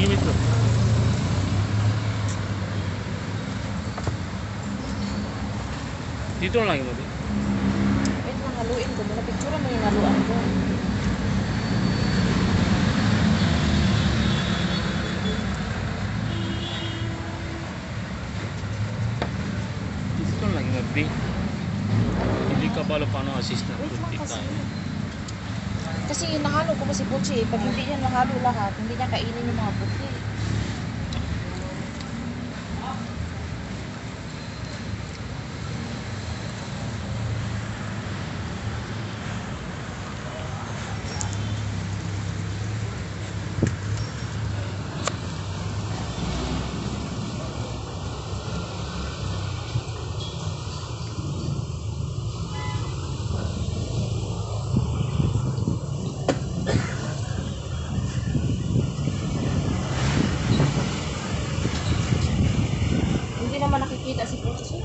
Limit ko. Dito lang mo. Wait lang, haluin ko. Muna picture mo yung haluan ko. Dito lang mo. Hindi ka pala paano assist na Wait lang kunti kasi. Kasi nahalo ko si Puchi. Pag hindi niya nahalo lahat, hindi niya kainin yung mga puti. Naman nakikita si Puchi.